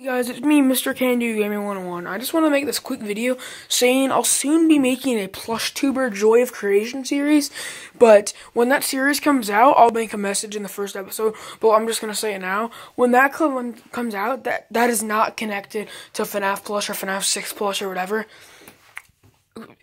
Hey guys, it's me, Mr. Can Do Gaming 101. I just want to make this quick video saying I'll soon be making a Plush Tuber Joy of Creation series, but when that series comes out, I'll make a message in the first episode, but I'm just going to say it now. When that comes out, that, that is not connected to FNAF Plush or FNAF 6 Plush or whatever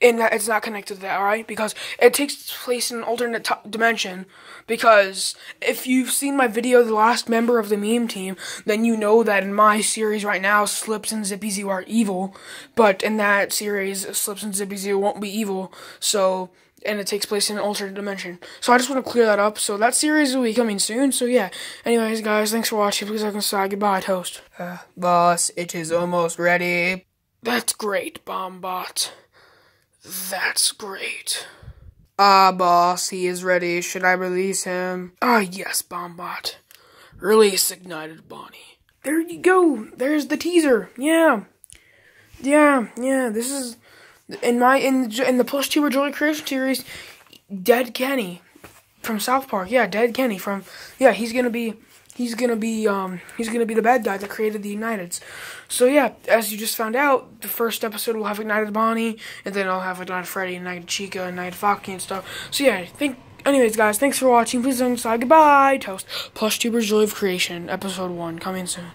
and that it's not connected to that, alright? Because it takes place in an alternate t- dimension. Because if you've seen my video, The Last Member of the Meme Team, then you know that in my series right now, Slips and Zippy Zoo are evil. But in that series, Slips and Zippy Zoo won't be evil. So, and it takes place in an alternate dimension. So I just want to clear that up. So that series will be coming soon. So yeah. Anyways, guys, thanks for watching. Please like and say goodbye, Toast. Uh, boss, it is almost ready. That's great, Bombot. That's great. Ah, boss, he is ready. Should I release him? Ah, yes, Bombot. Release Ignited Bonnie. There you go. There's the teaser. Yeah. Yeah, yeah. This is in my in in the Plush Tuber Joy Creation series. Dead Kenny from South Park. Yeah, Dead Kenny from yeah. He's gonna be he's gonna be um he's gonna be the bad guy that created the Igniteds. So yeah, as you just found out, the first episode will have Ignited Bonnie, and then I'll have Ignited Freddy, Ignited Chica, Ignited Foxy and stuff. So yeah, think anyways guys, thanks for watching. Please don't say goodbye. Toast. Plush Tubers Joy of Creation, episode one, coming soon.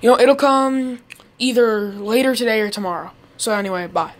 You know, it'll come either later today or tomorrow. So anyway, bye.